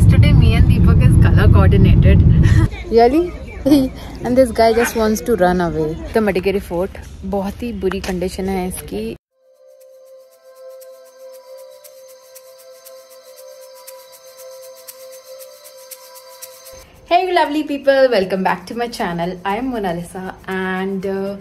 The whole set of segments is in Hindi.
guys, today me and Deepak is color coordinated. really? and this guy just wants to run away. The Madikeri Fort बहुत ही बुरी कंडीशन है इसकी Hey lovely people, welcome back to my channel. I am Monalisa and uh,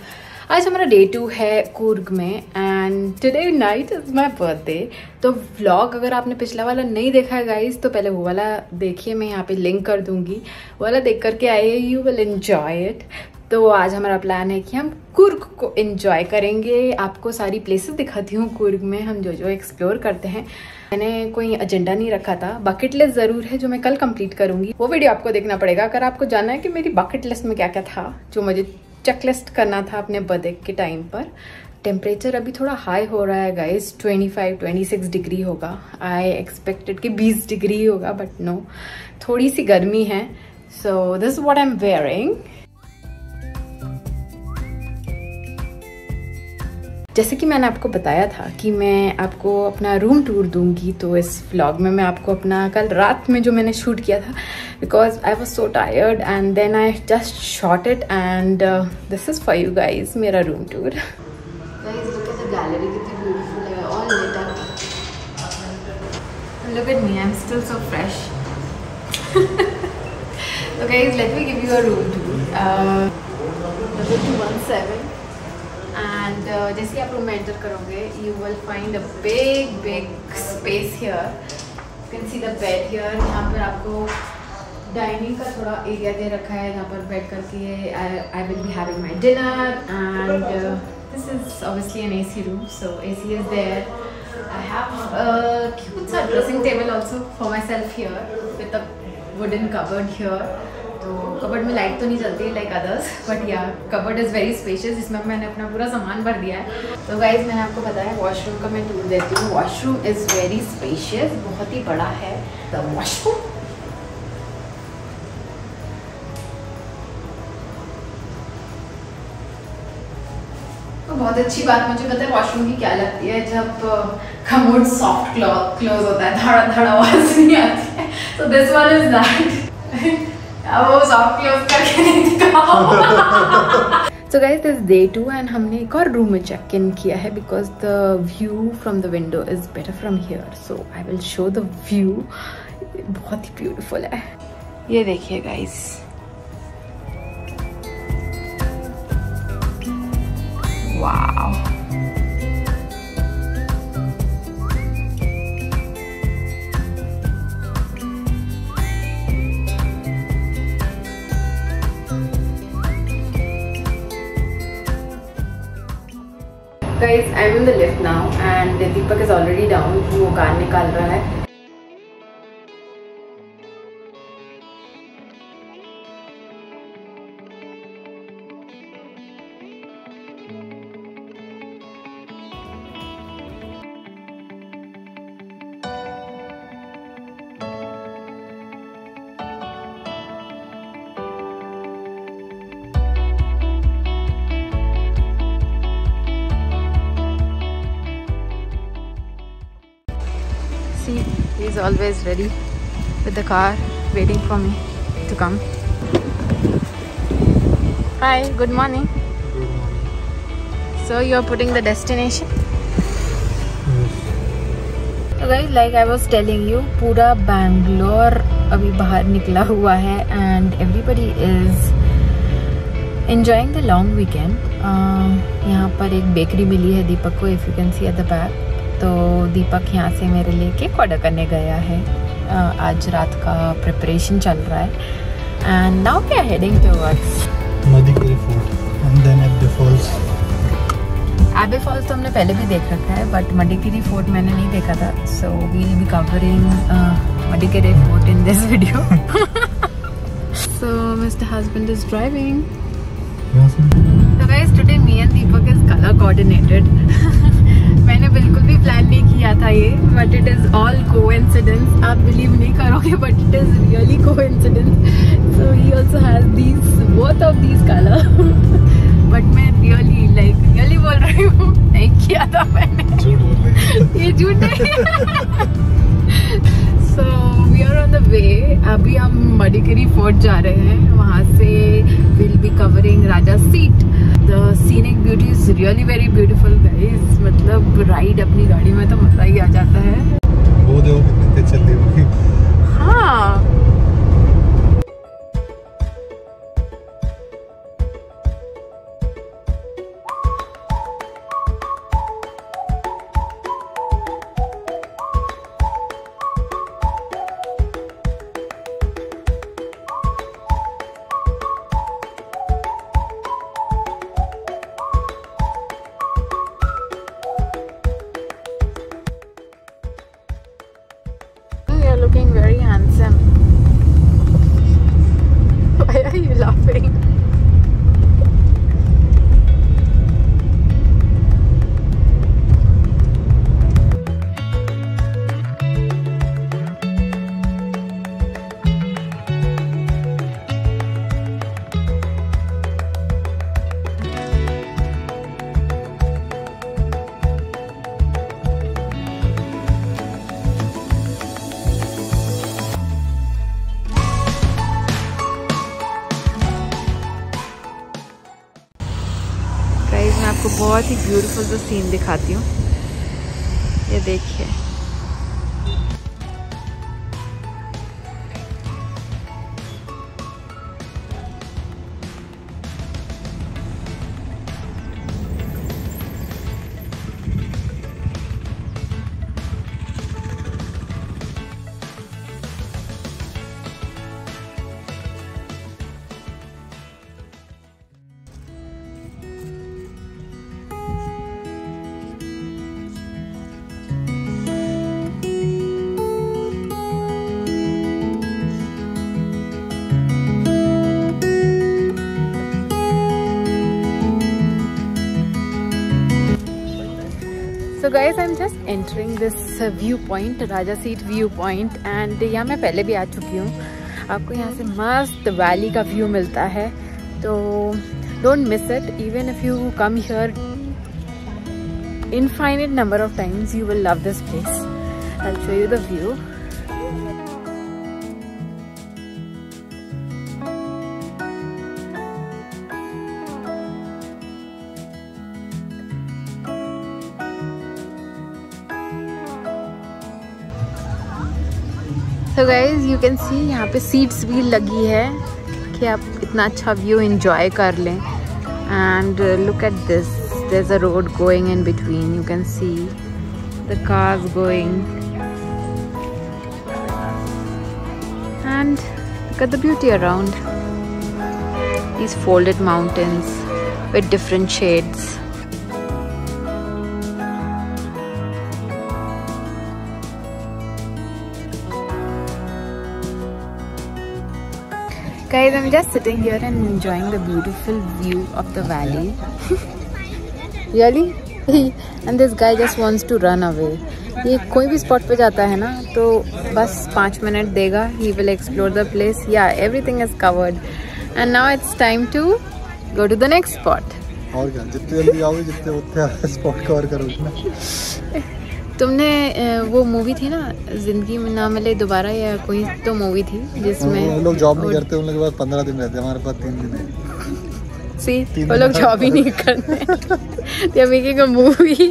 आज हमारा डे टू है कूर्ग में and today night is my birthday तो व्लॉग अगर आपने पिछला वाला नहीं देखा है गाइज़ तो पहले वो वाला देखिए, मैं यहाँ पे लिंक कर दूँगी। वो वाला देख करके आए यू विल एंजॉय इट तो आज हमारा प्लान है कि हम कुर्ग को एंजॉय करेंगे। आपको सारी प्लेसेस दिखाती हूँ कुर्ग में, हम जो जो एक्सप्लोर करते हैं। मैंने कोई एजेंडा नहीं रखा था। बकेट लिस्ट ज़रूर है, जो मैं कल कंप्लीट करूँगी। वो वीडियो आपको देखना पड़ेगा। अगर आपको जानना है कि मेरी बकेट लिस्ट में क्या क्या था, जो मुझे चेकलिस्ट करना था अपने बर्थडे के टाइम पर। टेम्परेचर अभी थोड़ा हाई हो रहा है गाइस 25 26 डिग्री होगा। आई एक्सपेक्टेड कि 20 डिग्री होगा बट नो थोड़ी सी गर्मी है। So this what I am wearing जैसे कि मैंने आपको बताया था कि मैं आपको अपना रूम टूर दूँगी तो इस व्लॉग में मैं आपको अपना कल रात में जो मैंने शूट किया था Because I was so tired and then I just shot it and this is for you guys मेरा room tour Look at me, I'm still so fresh. so guys, let me give you a room tour. Uh, number 217. And uh, जैसे आप रूम में एंटर करोगे you will find a big big space here you can see the bed here यहाँ पर आपको dining का थोड़ा एरिया दे रखा है, जहाँ पर बैठ करके I will be having my dinner and this is obviously an A C room so A C is there I have a cute dressing table also for myself here with a wooden. तो कबर्ड में लाइट तो नहीं चलती like others but yeah cupboard is very spacious जिसमें मैंने अपना पूरा सामान भर दिया है। तो गाइज़ मैंने आपको बताया वॉशरूम का मैं टूर देती हूँ। वॉशरूम इज़ वेरी स्पेशियस बहुत ही बड़ा है। द वॉशरूम बहुत अच्छी बात मुझे पता है वॉशरूम की क्या लगती है? जब कमोड सॉफ्ट क्लॉथ क्लोज होता है धड़ा धड़ा आवाज़ नहीं आती है। तो this one is that so guys this day two and हमने एक और रूम में चेक इन किया है because the view from the window is better from here so I will show the view बहुत ही ब्यूटीफुल है। ये देखिए guys वाह guys i'm in the lift now and deepak is already down वो कार निकाल रहा है see he's always ready with the car waiting for me to come hi good morning so you're putting the destination तो guys like I was telling you पूरा बैंगलोर अभी बाहर निकला हुआ है and everybody is enjoying the long weekend यहाँ पर एक बेकरी मिली है दीपक को if you can see at the back तो दीपक यहाँ से मेरे लिए केक ऑर्डर करने गया है। आज रात का प्रिपरेशन चल रहा है। And now we are heading towards Madikeri fort and then Abbey falls Abbey falls तो हमने पहले भी देख रखा है बट मडिकेरी फोर्ट मैंने नहीं देखा था। So we will be covering Madikeri fort in this video so mister husband is driving So guys, today me and Deepak is color coordinated. मैंने बिल्कुल भी प्लान नहीं किया था ये बट इट इज़ ऑल को आप बिलीव नहीं करोगे बट इट इज़ रियली को so he also has these both of these colour but मैं रियली लाइक रियली बोल रही हूँ नहीं किया था मैंने। ये झूठ so we are on the way अभी हम मडिकेरी फोर्ट जा रहे हैं। वहाँ से will be covering Raja seat the scenic beauty is really very beautiful guys मतलब राइड अपनी गाड़ी में तो मज़ा ही आ जाता है। वो देखो कितने चल रही होगी हाँ। आपको बहुत ही ब्यूटीफुल सा सीन दिखाती हूँ। ये देखिए। Guys I am just entering this view point Raja seat view point and यहाँ मैं पहले भी आ चुकी हूँ। आपको यहाँ से मस्त वैली का व्यू मिलता है। तो don't miss it even if you come here infinite number of times you will love this place I show you the view. So guys you can see यहाँ पे सीट्स भी लगी है कि आप इतना अच्छा व्यू इन्जॉय कर लें। And look at this this a road going in between you can see the car going and the beauty around these folded mountains with different shades guys i'm just sitting here and enjoying the beautiful view of the valley. Really? And this guy just wants to run away. ये कोई भी स्पॉट पे जाता है ना तो बस पाँच मिनट देगा he will explore the place yeah everything is covered and now it's time to go to the next spot और क्या जितने जल्दी आओगे जितने उतने स्पॉट कवर करोगे ना। तुमने वो मूवी थी ना ज़िंदगी में ना मिले दोबारा या कोई तो मूवी थी जिसमें वो लोग जॉब नहीं करते उन लोगों के पास पंद्रह दिन रहते हमारे पास तीन दिन है। सी वो लोग जॉब ही नहीं करते। making a movie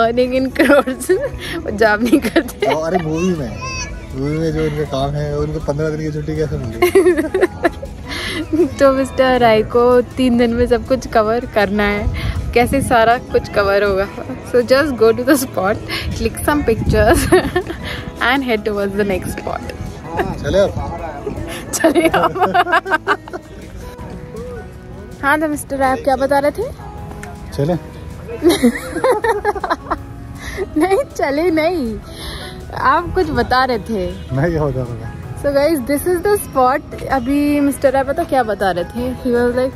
earning in crores job नहीं करते। अरे मूवी में मूवी में जो उनका काम है उनको पंद्रह दिन की छुट्टी कैसे मिली तो मिस्टर राय को तीन दिन में सब कुछ कवर करना है। कैसे सारा कुछ कवर होगा। So just go to the spot click some pictures and head towards the next spot चले आप हाँ तो मिस्टर आप क्या बता रहे थे? चले। नहीं चले नहीं। आप कुछ बता रहे थे। मैं क्या बता रहा so guys this is the spot अभी मिस्टर राय पता क्या बता रहे थे? He was like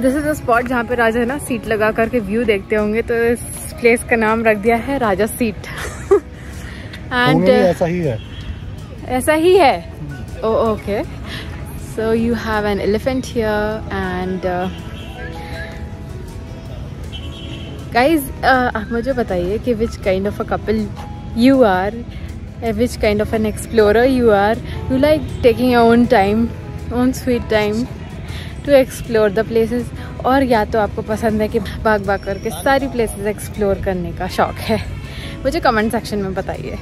this is the spot जहाँ पे राजा है ना सीट लगा करके व्यू देखते होंगे तो इस प्लेस का नाम रख दिया है राजा सीट। एंड ऐसा ही है। ऐसा ही है? Okay so you have an elephant here and guys आप मुझे बताइए कि which kind of a couple you are which kind of an explorer you are you like taking your own time own sweet time. To explore the places और या तो आपको पसंद है कि भाग भाग करके सारी प्लेसेस एक्सप्लोर करने का शौक है। मुझे कमेंट सेक्शन में बताइए।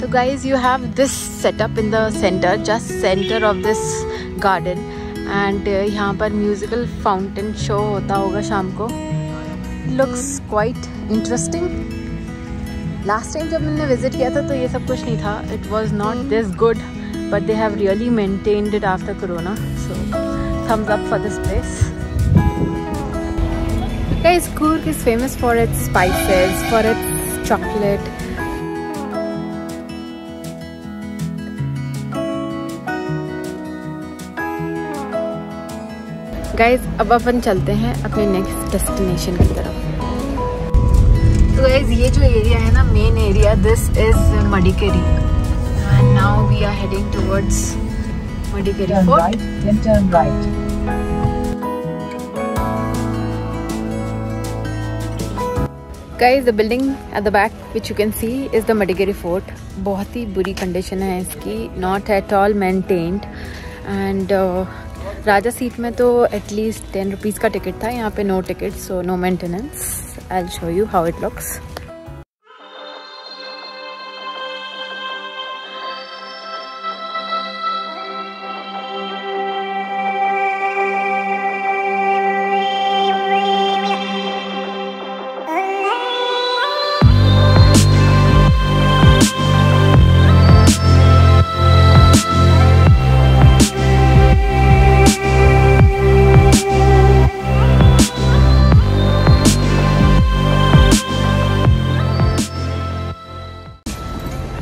तो Guys, you have this setup in the center, just center of this garden and uh, यहाँ पर म्यूज़िकल फाउंटेन शो होता होगा शाम को। Looks quite interesting last time जब मैंने विज़िट किया था तो ये सब कुछ नहीं था। It was not this good but they have really maintained it after corona so thumbs up for this place. Guys Coorg is famous for its spices for its chocolate guys अब अपन चलते हैं अपने नेक्स्ट डेस्टिनेशन की तरफ़। तो गाइज़ ये जो एरिया है ना main area this is Madikeri and now we are heading towards Madikeri fort guys the building at the back which you can see is the Madikeri fort बहुत ही बुरी कंडीशन है इसकी. Not at all maintained and Raja seat में तो एटलीस्ट टेन रुपीज़ का टिकट था, यहाँ पे no ticket so no maintenance I show you how it looks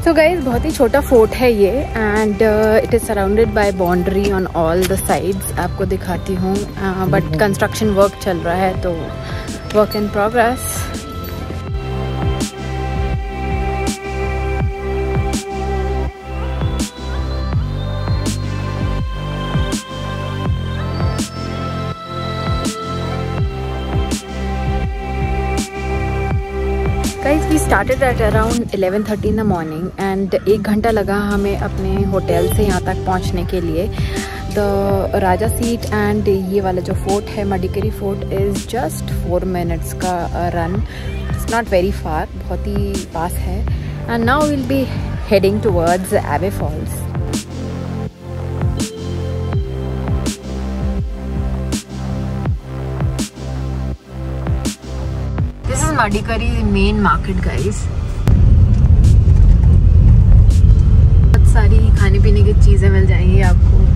so guys बहुत ही छोटा फोर्ट है ये and it is surrounded by boundary on all the sides आपको दिखाती हूँ। बट कंस्ट्रक्शन वर्क चल रहा है तो work in progress started at around 11:30 in the morning and एक घंटा लगा हमें अपने होटल से यहाँ तक पहुँचने के लिए। द राजा सीट एंड ये वाला जो फोर्ट है Madikeri fort is just four minutes का run it's not very far बहुत ही पास है। And now will be heading towards Abbey falls Madikeri main market guys बहुत सारी खाने पीने की चीज़ें मिल जाएँगी आपको।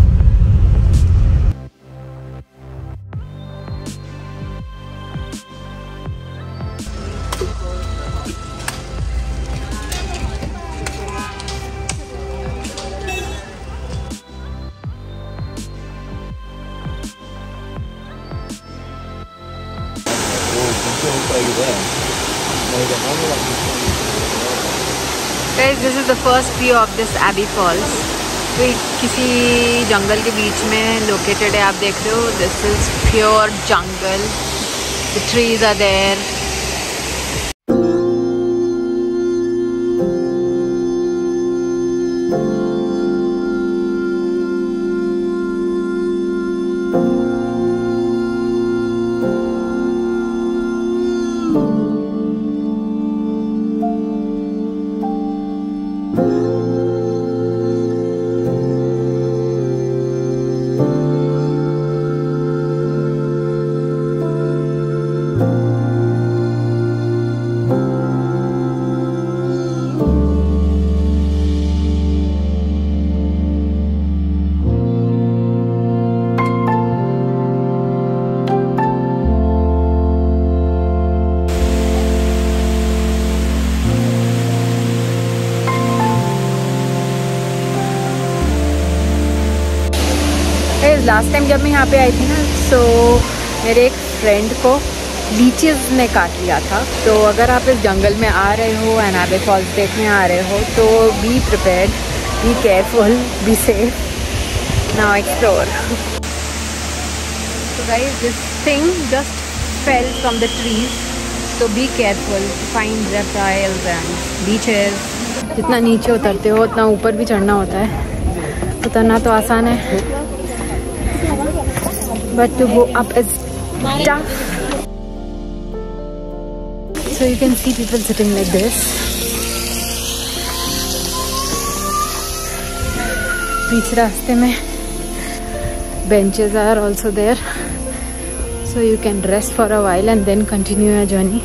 View of this Abbey Falls. तो किसी जंगल के बीच में लोकेटेड है, आप देख रहे हो this is pure jungle the trees are there last time जब मैं यहाँ पे आई थी ना सो मेरे एक फ्रेंड को बीचेस ने काट लिया था। तो अगर आप इस जंगल में आ रहे हो एंड एबे फॉल्स देखने आ रहे हो तो be prepared be careful be safe now explore guys, this thing just fell from the trees. So be careful to find reptiles and जितना नीचे उतरते हो उतना ऊपर भी चढ़ना होता है। उतरना तो आसान है। But to go up is tough. So you can see people sitting like this. बीच रास्ते में benches are also there so you can rest for a while and then continue your journey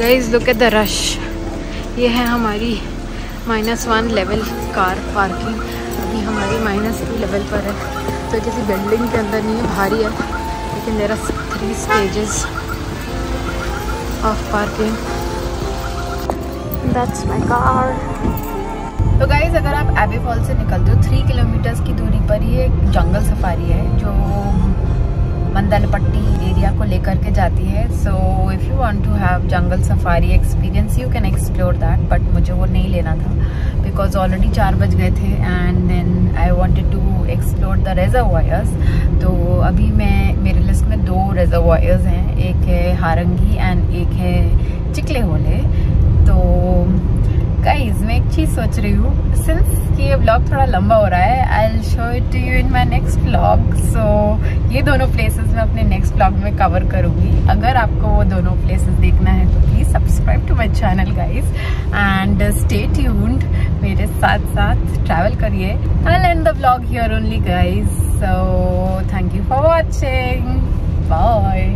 guys look at the rush ये है हमारी minus one level car parking अभी हमारी माइनस टू लेवल पर है तो किसी बिल्डिंग के अंदर नहीं है, भारी है, लेकिन are three stages of parking that's my car तो गाइज़ अगर आप एबी फॉल से निकलते हो थ्री किलोमीटर्स की दूरी पर ये जंगल सफारी है, जो मंदलपट्टी एरिया को लेकर के जाती है। So if you want to have jungle safari experience you can explore that but मुझे वो नहीं लेना था। बिकॉज़ ऑलरेडी चार बज गए थे and then I wanted to explore the reservoirs तो अभी मैं, मेरे लिस्ट में दो रेजरवायर्स हैं। एक है हारंगी एंड एक है चिकले होले। तो गाइज़ मैं एक चीज़ सोच रही हूँ। सिंस ये ब्लॉग थोड़ा लंबा हो रहा है I will show it to you in my next blog सो ये दोनों प्लेसेस मैं अपने नेक्स्ट ब्लॉग में कवर करूँगी। अगर आपको वो दोनों प्लेसेस देखना है तो please subscribe to my channel guys and stay tuned मेरे साथ साथ ट्रैवल करिए। I end the blog here only guys so thank you for watching bye